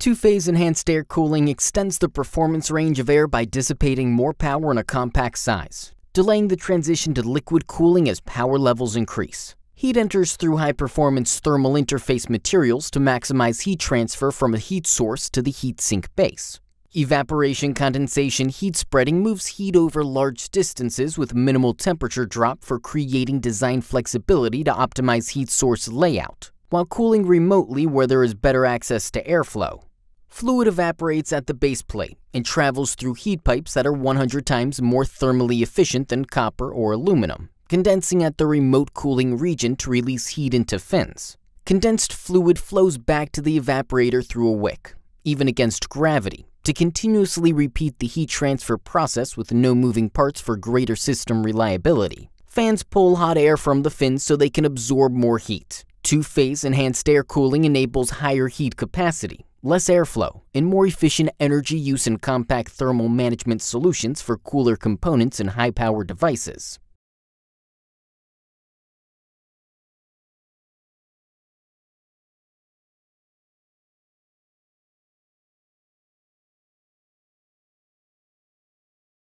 Two-phase enhanced air cooling extends the performance range of air by dissipating more power in a compact size, delaying the transition to liquid cooling as power levels increase. Heat enters through high-performance thermal interface materials to maximize heat transfer from a heat source to the heat sink base. Evaporation condensation heat spreading moves heat over large distances with minimal temperature drop for creating design flexibility to optimize heat source layout, while cooling remotely where there is better access to airflow. Fluid evaporates at the base plate and travels through heat pipes that are 100 times more thermally efficient than copper or aluminum, condensing at the remote cooling region to release heat into fins. Condensed fluid flows back to the evaporator through a wick, even against gravity, to continuously repeat the heat transfer process with no moving parts for greater system reliability. Fans pull hot air from the fins so they can absorb more heat. Two-phase enhanced air cooling enables higher heat capacity, less airflow, and more efficient energy use and compact thermal management solutions for cooler components and high-power devices.